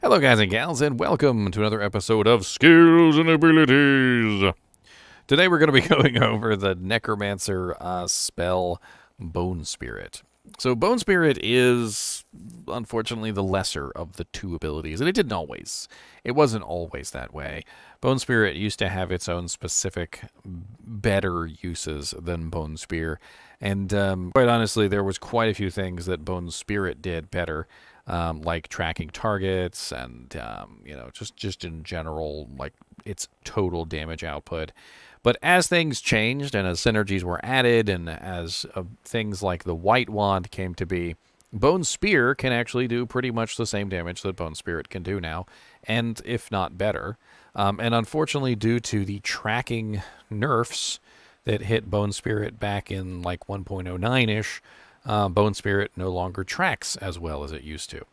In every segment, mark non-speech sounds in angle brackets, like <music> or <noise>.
Hello, guys and gals, and welcome to another episode of Skills and Abilities. Today, we're going to be <laughs> going over the Necromancer uh, spell Bone Spirit. So, Bone Spirit is unfortunately the lesser of the two abilities, and it didn't always. It wasn't always that way. Bone Spirit used to have its own specific, better uses than Bone Spear, and um, quite honestly, there was quite a few things that Bone Spirit did better um, like tracking targets and um, you know just just in general like its total damage output. But as things changed and as synergies were added and as uh, things like the White Wand came to be, Bone Spear can actually do pretty much the same damage that Bone Spirit can do now, and if not better. Um, and unfortunately, due to the tracking nerfs that hit Bone Spirit back in like 1.09 ish, uh, Bone Spirit no longer tracks as well as it used to.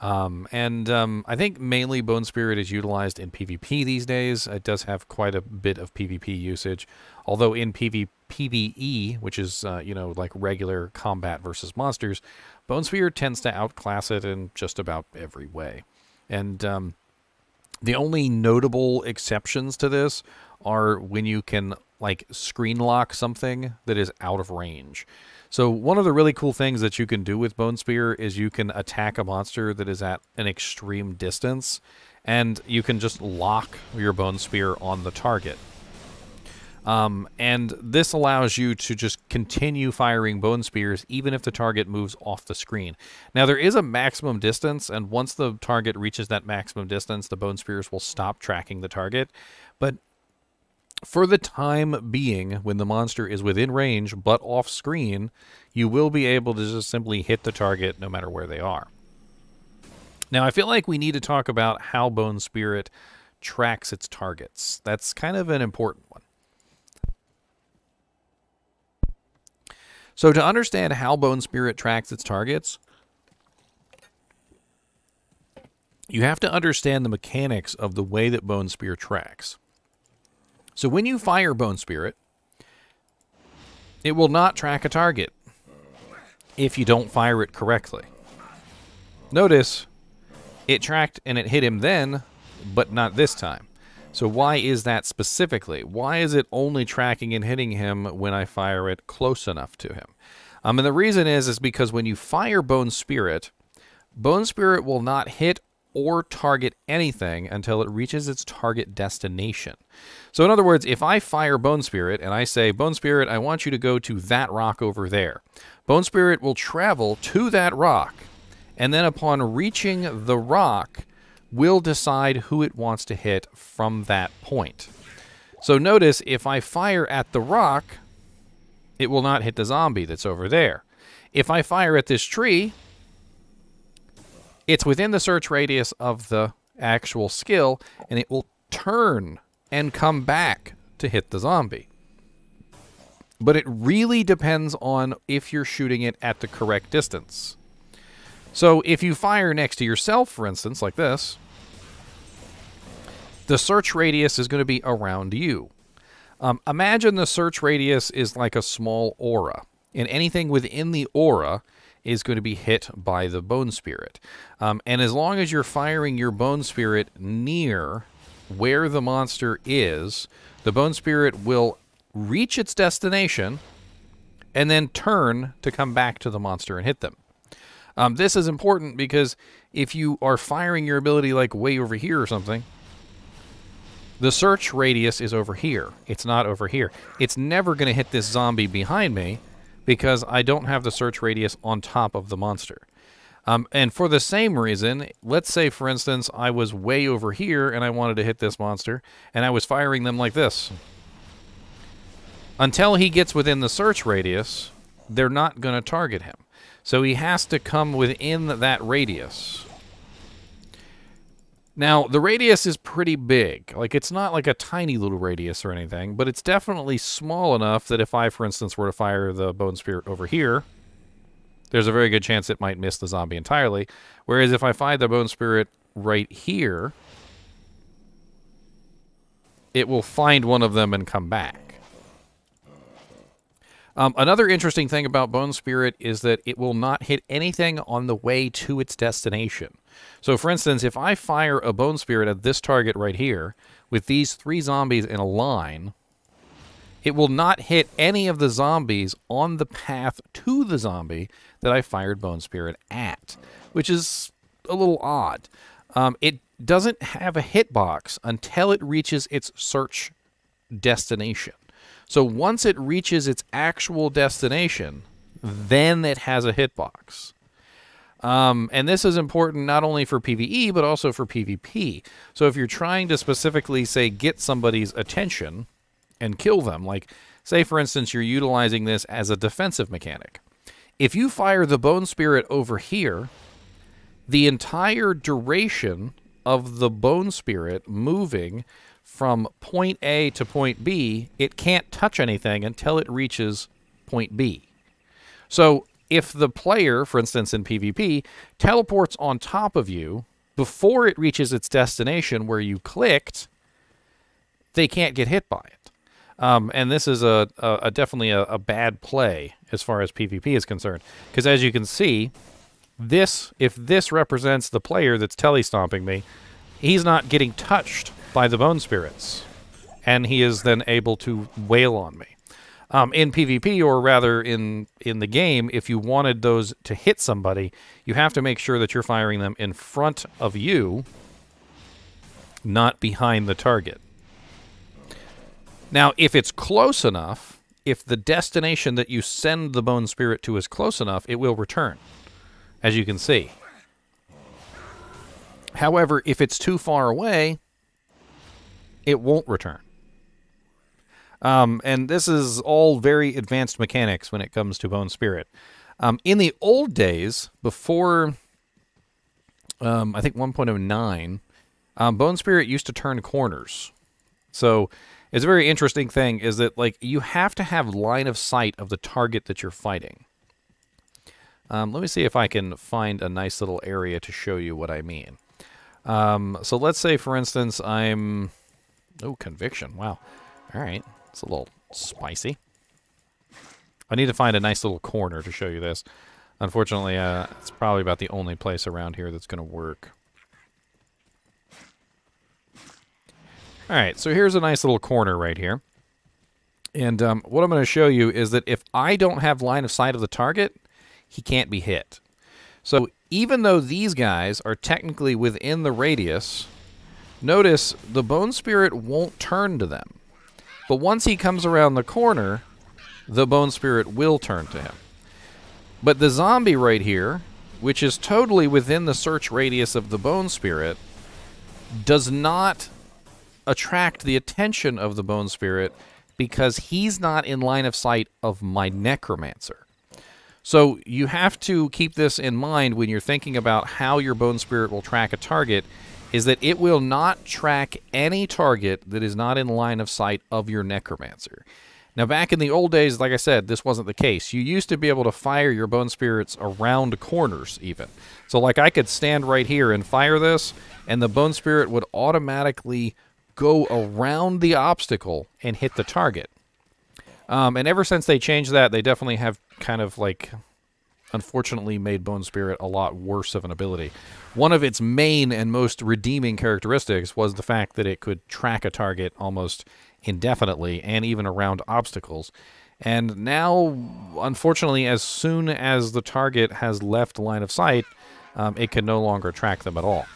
Um, and um, I think mainly Bone Spirit is utilized in PvP these days. It does have quite a bit of PvP usage, although in PV- PvE, which is uh, you know like regular combat versus monsters, Bone Spirit tends to outclass it in just about every way. And um, the only notable exceptions to this are when you can like screen lock something that is out of range. So one of the really cool things that you can do with Bone Spear is you can attack a monster that is at an extreme distance, and you can just lock your Bone Spear on the target. Um, and this allows you to just continue firing bone spears even if the target moves off the screen. Now, there is a maximum distance, and once the target reaches that maximum distance, the bone spears will stop tracking the target. But for the time being, when the monster is within range but off screen, you will be able to just simply hit the target no matter where they are. Now, I feel like we need to talk about how Bone Spirit tracks its targets. That's kind of an important one. So, to understand how Bone Spirit tracks its targets, you have to understand the mechanics of the way that Bone Spear tracks. So when you fire Bone Spirit, it will not track a target if you don't fire it correctly. Notice it tracked and it hit him then, but not this time. So why is that specifically? Why is it only tracking and hitting him when I fire it close enough to him? Um, and the reason is is because when you fire Bone Spirit, Bone Spirit will not hit or target anything until it reaches its target destination. So, in other words, if I fire Bone Spirit and I say, Bone Spirit, I want you to go to that rock over there, Bone Spirit will travel to that rock, and then upon reaching the rock, will decide who it wants to hit from that point. So, notice if I fire at the rock, it will not hit the zombie that's over there. If I fire at this tree, it's within the search radius of the actual skill, and it will turn and come back to hit the zombie. But it really depends on if you're shooting it at the correct distance. So if you fire next to yourself, for instance, like this, the search radius is going to be around you. Um, imagine the search radius is like a small aura, and anything within the aura is going to be hit by the bone spirit. Um, and as long as you're firing your bone spirit near where the monster is, the bone spirit will reach its destination and then turn to come back to the monster and hit them. Um, this is important because if you are firing your ability like way over here or something, the search radius is over here. It's not over here. It's never going to hit this zombie behind me because I don't have the search radius on top of the monster. Um, and for the same reason, let's say, for instance, I was way over here and I wanted to hit this monster, and I was firing them like this. Until he gets within the search radius, they're not going to target him. So he has to come within that radius. Now, the radius is pretty big. Like, it's not like a tiny little radius or anything, but it's definitely small enough that if I, for instance, were to fire the Bone Spirit over here, there's a very good chance it might miss the zombie entirely. Whereas if I fire the Bone Spirit right here, it will find one of them and come back. Um, another interesting thing about Bone Spirit is that it will not hit anything on the way to its destination. So, for instance, if I fire a Bone Spirit at this target right here with these three zombies in a line, it will not hit any of the zombies on the path to the zombie that I fired Bone Spirit at, which is a little odd. Um, it doesn't have a hitbox until it reaches its search destination. So once it reaches its actual destination, then it has a hitbox. Um, and this is important not only for PvE, but also for PvP. So if you're trying to specifically, say, get somebody's attention and kill them, like, say, for instance, you're utilizing this as a defensive mechanic. If you fire the Bone Spirit over here, the entire duration of the Bone Spirit moving from point A to point B, it can't touch anything until it reaches point B. So if the player, for instance in PvP, teleports on top of you before it reaches its destination where you clicked, they can't get hit by it. Um, and this is a, a, a definitely a, a, bad play as far as PvP is concerned. Because as you can see, this if this represents the player that's telestomping me, he's not getting touched by the bone spirits, and he is then able to wail on me. Um, in PvP, or rather in in the game, if you wanted those to hit somebody, you have to make sure that you're firing them in front of you, not behind the target. Now, if it's close enough, if the destination that you send the bone spirit to is close enough, it will return, as you can see. However, if it's too far away, it won't return. Um, and this is all very advanced mechanics when it comes to Bone Spirit. Um, in the old days, before um, I think 1.09, um, Bone Spirit used to turn corners. So it's a very interesting thing is that like you have to have line of sight of the target that you're fighting. Um, let me see if I can find a nice little area to show you what I mean. Um, so let's say, for instance, I'm Oh, conviction. Wow. All right. It's a little spicy. I need to find a nice little corner to show you this. Unfortunately, uh, it's probably about the only place around here that's going to work. All right, so here's a nice little corner right here. And um, what I'm going to show you is that if I don't have line of sight of the target, he can't be hit. So even though these guys are technically within the radius Notice the Bone Spirit won't turn to them. But once he comes around the corner, the Bone Spirit will turn to him. But the zombie right here, which is totally within the search radius of the Bone Spirit, does not attract the attention of the Bone Spirit because he's not in line of sight of my Necromancer. So you have to keep this in mind when you're thinking about how your Bone Spirit will track a target is that it will not track any target that is not in line of sight of your necromancer. Now, back in the old days, like I said, this wasn't the case. You used to be able to fire your bone spirits around corners, even. So, like, I could stand right here and fire this, and the bone spirit would automatically go around the obstacle and hit the target. Um, and ever since they changed that, they definitely have kind of like unfortunately made Bone Spirit a lot worse of an ability. One of its main and most redeeming characteristics was the fact that it could track a target almost indefinitely and even around obstacles. And now, unfortunately, as soon as the target has left line of sight, um, it can no longer track them at all.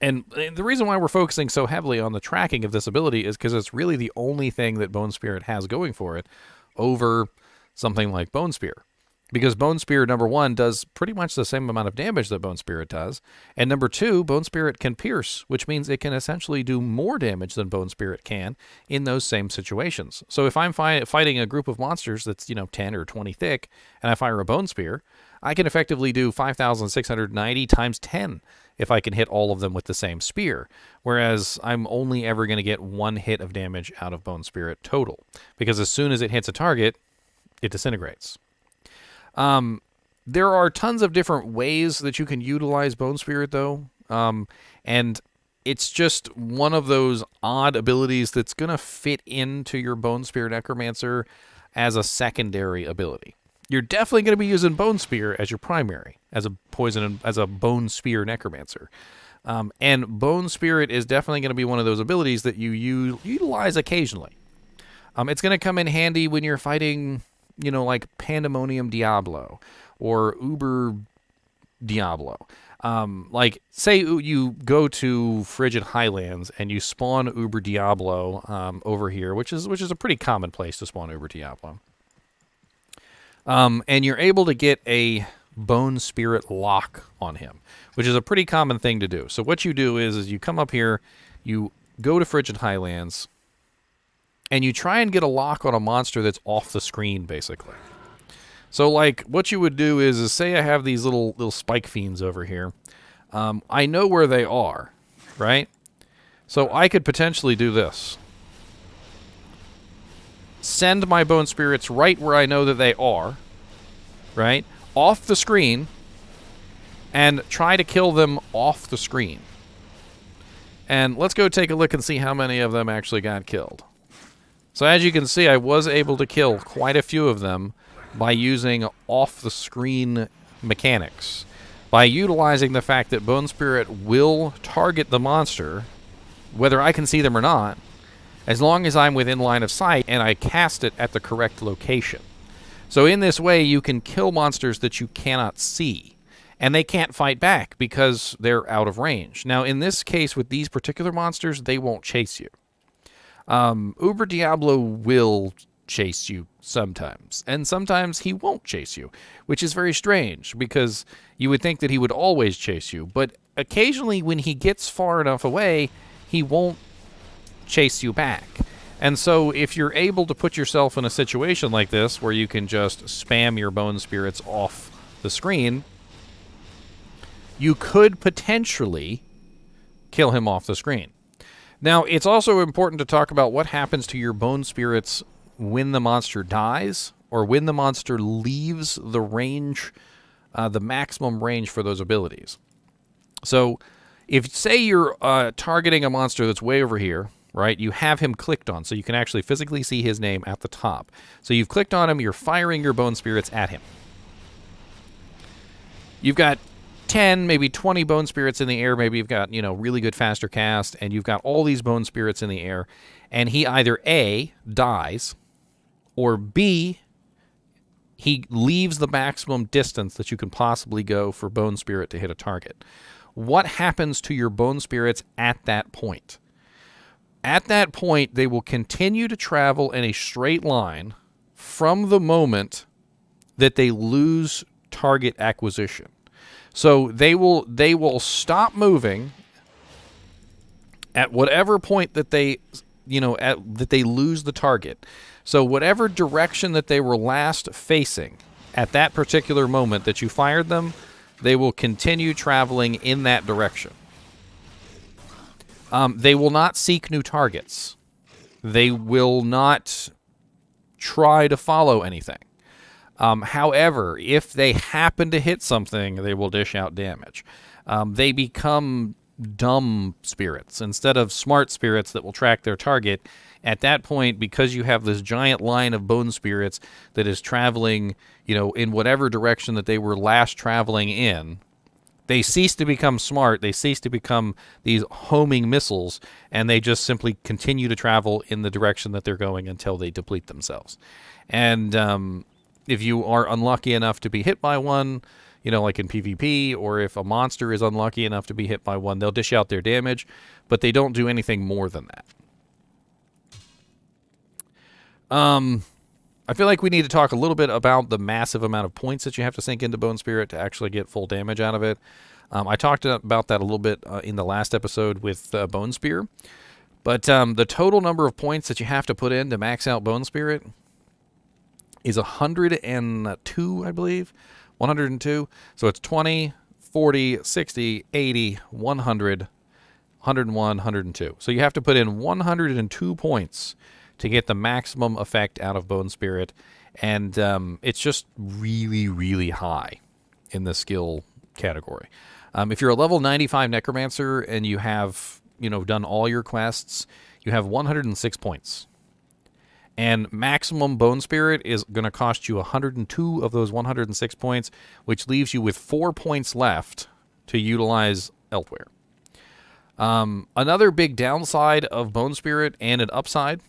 And the reason why we're focusing so heavily on the tracking of this ability is because it's really the only thing that Bone Spirit has going for it over something like Bone Spear. Because Bone Spear, number one, does pretty much the same amount of damage that Bone Spirit does. And number two, Bone Spirit can pierce, which means it can essentially do more damage than Bone Spirit can in those same situations. So if I'm fi fighting a group of monsters that's, you know, 10 or 20 thick, and I fire a Bone Spear, I can effectively do 5,690 times 10 if I can hit all of them with the same spear. Whereas I'm only ever going to get one hit of damage out of Bone Spirit total. Because as soon as it hits a target, it disintegrates. Um, there are tons of different ways that you can utilize Bone Spirit, though. Um, and it's just one of those odd abilities that's going to fit into your Bone Spirit Necromancer as a secondary ability. You're definitely going to be using Bone Spear as your primary, as a poison, as a Bone Spear Necromancer. Um, and Bone Spirit is definitely going to be one of those abilities that you use, utilize occasionally. Um, it's going to come in handy when you're fighting, you know, like Pandemonium Diablo or Uber Diablo. Um, like, say you go to Frigid Highlands and you spawn Uber Diablo um, over here, which is which is a pretty common place to spawn Uber Diablo. Um, and you're able to get a Bone Spirit lock on him, which is a pretty common thing to do. So what you do is, is you come up here, you go to Frigid Highlands, and you try and get a lock on a monster that's off the screen, basically. So, like, what you would do is, is say I have these little little spike fiends over here. Um, I know where they are, right? So I could potentially do this. Send my bone spirits right where I know that they are, right? Off the screen, and try to kill them off the screen. And let's go take a look and see how many of them actually got killed. So as you can see, I was able to kill quite a few of them by using off-the-screen mechanics. By utilizing the fact that Bone Spirit will target the monster, whether I can see them or not, as long as I'm within line of sight and I cast it at the correct location. So in this way, you can kill monsters that you cannot see. And they can't fight back because they're out of range. Now, in this case, with these particular monsters, they won't chase you. Um, Uber Diablo will chase you sometimes, and sometimes he won't chase you, which is very strange because you would think that he would always chase you, but occasionally when he gets far enough away, he won't chase you back. And so if you're able to put yourself in a situation like this where you can just spam your bone spirits off the screen, you could potentially kill him off the screen. Now, it's also important to talk about what happens to your bone spirits when the monster dies or when the monster leaves the range, uh, the maximum range for those abilities. So, if say you're uh, targeting a monster that's way over here, right? You have him clicked on, so you can actually physically see his name at the top. So you've clicked on him, you're firing your bone spirits at him. You've got 10, maybe 20 bone spirits in the air. Maybe you've got, you know, really good faster cast, and you've got all these bone spirits in the air. And he either A, dies, or B, he leaves the maximum distance that you can possibly go for Bone Spirit to hit a target. What happens to your Bone Spirits at that point? At that point, they will continue to travel in a straight line from the moment that they lose target acquisition. So they will they will stop moving at whatever point that they you know at, that they lose the target. So whatever direction that they were last facing at that particular moment that you fired them, they will continue traveling in that direction. Um, they will not seek new targets. They will not try to follow anything. Um, however, if they happen to hit something, they will dish out damage. Um, they become dumb spirits instead of smart spirits that will track their target at that point, because you have this giant line of bone spirits that is traveling, you know, in whatever direction that they were last traveling in, they cease to become smart. They cease to become these homing missiles, and they just simply continue to travel in the direction that they're going until they deplete themselves. And um, if you are unlucky enough to be hit by one, you know, like in PvP, or if a monster is unlucky enough to be hit by one, they'll dish out their damage, but they don't do anything more than that. Um, I feel like we need to talk a little bit about the massive amount of points that you have to sink into Bone Spirit to actually get full damage out of it. Um, I talked about that a little bit uh, in the last episode with uh, Bone Spear. But um, the total number of points that you have to put in to max out Bone Spirit is 102, I believe. 102. So it's 20, 40, 60, 80, 100, 101, 102. So you have to put in 102 points to get the maximum effect out of Bone Spirit. And um, it's just really, really high in the skill category. Um, if you're a level 95 Necromancer and you have, you know, done all your quests, you have 106 points. And maximum Bone Spirit is going to cost you 102 of those 106 points, which leaves you with four points left to utilize elsewhere. Um, another big downside of Bone Spirit and an upside,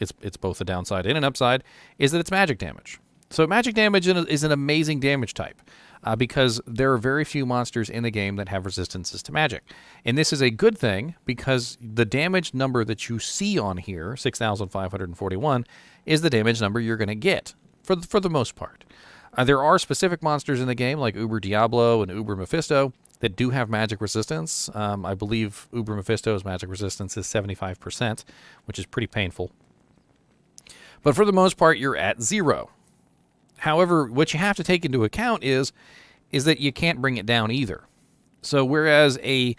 it's, it's both a downside and an upside, is that it's magic damage. So magic damage is an amazing damage type uh, because there are very few monsters in the game that have resistances to magic. And this is a good thing because the damage number that you see on here, 6,541, is the damage number you're going to get for the, for the most part. Uh, there are specific monsters in the game like Uber Diablo and Uber Mephisto that do have magic resistance. Um, I believe Uber Mephisto's magic resistance is 75%, which is pretty painful. But for the most part, you're at zero. However, what you have to take into account is is that you can't bring it down either. So whereas a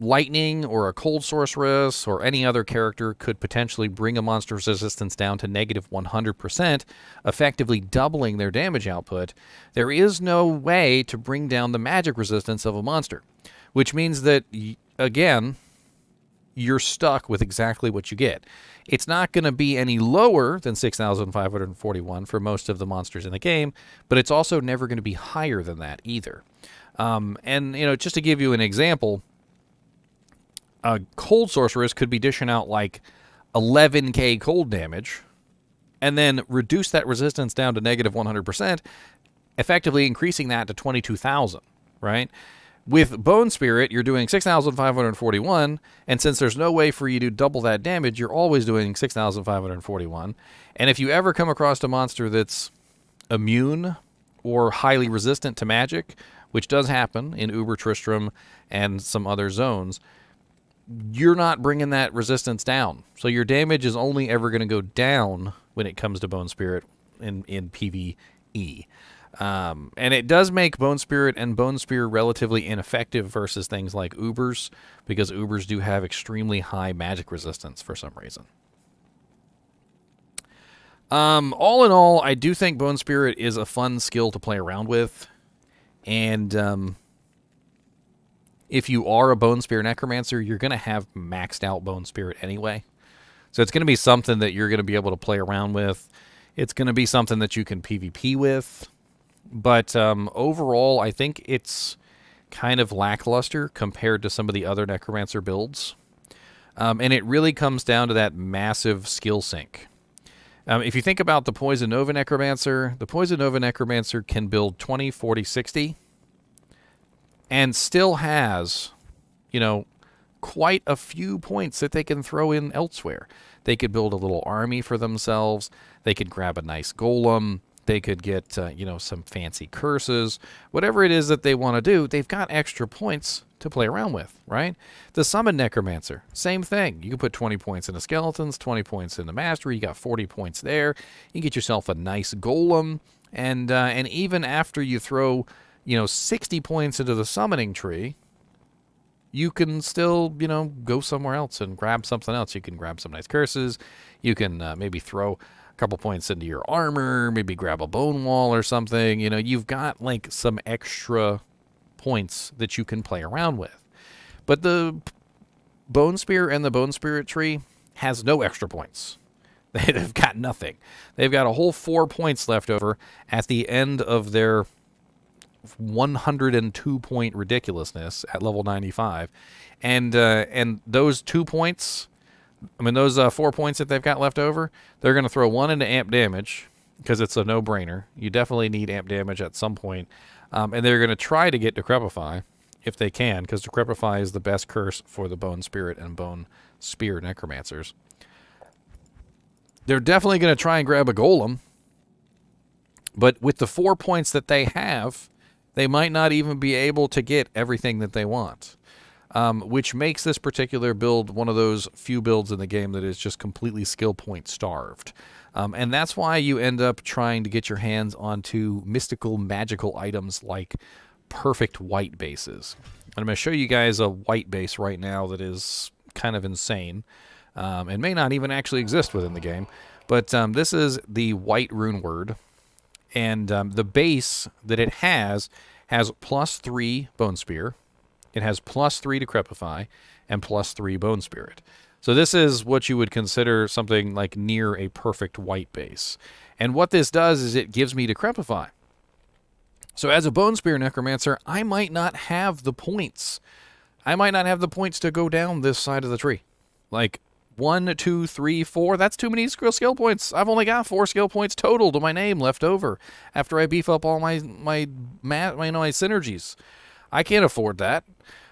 lightning or a cold sorceress or any other character could potentially bring a monster's resistance down to negative 100%, effectively doubling their damage output, there is no way to bring down the magic resistance of a monster, which means that again, you're stuck with exactly what you get. It's not going to be any lower than 6,541 for most of the monsters in the game, but it's also never going to be higher than that either. Um, and, you know, just to give you an example, a cold sorceress could be dishing out like 11k cold damage and then reduce that resistance down to negative 100%, effectively increasing that to 22,000, right? With Bone Spirit, you're doing 6,541, and since there's no way for you to double that damage, you're always doing 6,541. And if you ever come across a monster that's immune or highly resistant to magic, which does happen in Uber Tristram and some other zones, you're not bringing that resistance down. So your damage is only ever going to go down when it comes to Bone Spirit in, in PvE. Um, and it does make Bone Spirit and Bone Spear relatively ineffective versus things like Ubers, because Ubers do have extremely high magic resistance for some reason. Um, all in all, I do think Bone Spirit is a fun skill to play around with. And um, if you are a Bone Spear Necromancer, you're going to have maxed out Bone Spirit anyway. So it's going to be something that you're going to be able to play around with. It's going to be something that you can PvP with. But um, overall, I think it's kind of lackluster compared to some of the other Necromancer builds. Um, and it really comes down to that massive skill sink. Um, if you think about the Poison Nova Necromancer, the Poison Nova Necromancer can build 20, 40, 60 and still has, you know, quite a few points that they can throw in elsewhere. They could build a little army for themselves. They could grab a nice golem. They could get, uh, you know, some fancy curses. Whatever it is that they want to do, they've got extra points to play around with, right? The Summon Necromancer, same thing. You can put 20 points into Skeletons, 20 points into Mastery. You got 40 points there. You get yourself a nice Golem. And, uh, and even after you throw, you know, 60 points into the Summoning Tree, you can still, you know, go somewhere else and grab something else. You can grab some nice curses. You can uh, maybe throw a couple points into your armor, maybe grab a bone wall or something. You know, you've got like some extra points that you can play around with. But the bone spear and the bone spirit tree has no extra points. <laughs> They've got nothing. They've got a whole four points left over at the end of their 102 point ridiculousness at level 95, and uh, and those two points I mean, those uh, four points that they've got left over, they're going to throw one into amp damage because it's a no-brainer. You definitely need amp damage at some point. Um, and they're going to try to get Decrepify if they can because Decrepify is the best curse for the Bone Spirit and Bone Spear Necromancers. They're definitely going to try and grab a Golem. But with the four points that they have, they might not even be able to get everything that they want um, which makes this particular build one of those few builds in the game that is just completely skill point starved. Um, and that's why you end up trying to get your hands onto mystical, magical items like perfect white bases. And I'm going to show you guys a white base right now that is kind of insane um, and may not even actually exist within the game. But um, this is the white rune word. And um, the base that it has has plus three bone spear, it has plus three Decrepify and plus three Bone Spirit. So this is what you would consider something like near a perfect white base. And what this does is it gives me Decrepify. So as a Bone Spear Necromancer, I might not have the points. I might not have the points to go down this side of the tree. Like, one, two, three, four. That's too many skill skill points. I've only got four skill points total to my name left over after I beef up all my my my, my, my synergies. I can't afford that.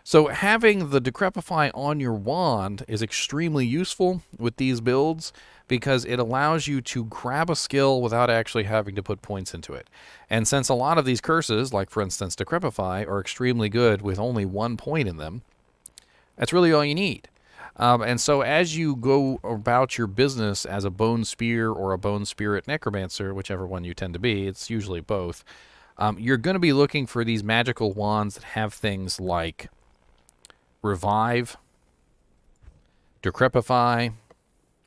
So having the Decrepify on your wand is extremely useful with these builds because it allows you to grab a skill without actually having to put points into it. And since a lot of these curses, like for instance Decrepify, are extremely good with only one point in them, that's really all you need. Um, and so as you go about your business as a bone spear or a bone spirit necromancer, whichever one you tend to be, it's usually both, um, you're going to be looking for these magical wands that have things like revive, decrepify,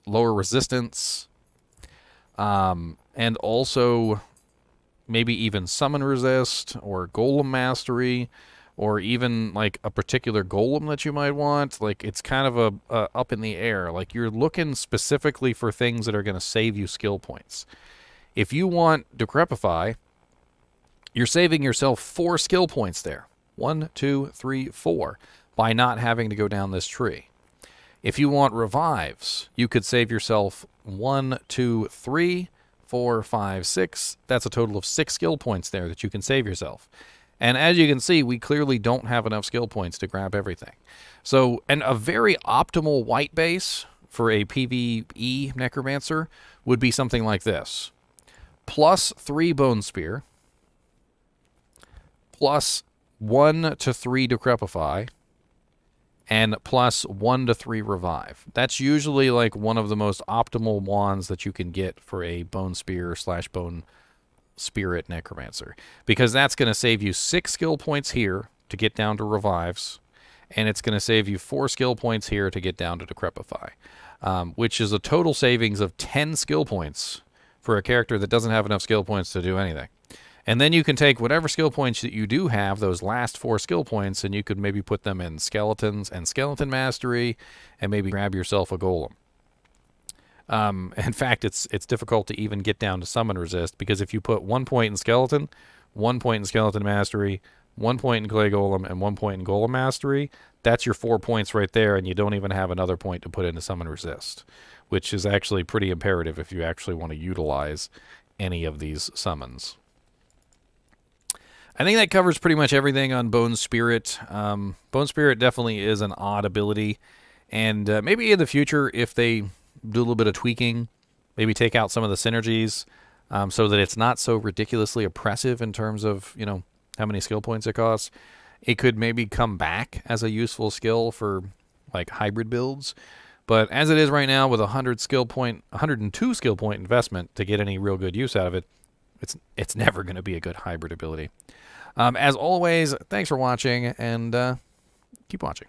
lower resistance, um, and also maybe even summon resist or golem mastery or even like a particular golem that you might want like it's kind of a, a up in the air like you're looking specifically for things that are going to save you skill points if you want decrepify you're saving yourself four skill points there one two three four by not having to go down this tree. If you want revives, you could save yourself one, two, three, four, five, six. That's a total of six skill points there that you can save yourself. And as you can see, we clearly don't have enough skill points to grab everything. So, and a very optimal white base for a PvE Necromancer would be something like this. Plus three Bone Spear, plus one to three Decrepify, and plus one to three revive. That's usually like one of the most optimal wands that you can get for a bone spear slash bone spirit necromancer because that's going to save you six skill points here to get down to revives, and it's going to save you four skill points here to get down to decrepify, um, which is a total savings of 10 skill points for a character that doesn't have enough skill points to do anything. And then you can take whatever skill points that you do have, those last four skill points, and you could maybe put them in skeletons and skeleton mastery, and maybe grab yourself a golem. Um, <laughs> in fact, it's it's difficult to even get down to summon resist because if you put one point in skeleton, one point in skeleton mastery, one point in clay golem, and one point in golem mastery, that's your four points right there, and you don't even have another point to put into summon resist, which is actually pretty imperative if you actually want to utilize any of these summons. I think that covers pretty much everything on Bone Spirit. Um, Bone Spirit definitely is an odd ability, and uh, maybe in the future, if they do a little bit of tweaking, maybe take out some of the synergies, um, so that it's not so ridiculously oppressive in terms of you know how many skill points it costs. It could maybe come back as a useful skill for like hybrid builds. But as it is right now, with a hundred skill point, 102 skill point investment to get any real good use out of it, it's it's <laughs> never going to be a good hybrid ability. Um, as always, thanks for watching and uh, keep watching.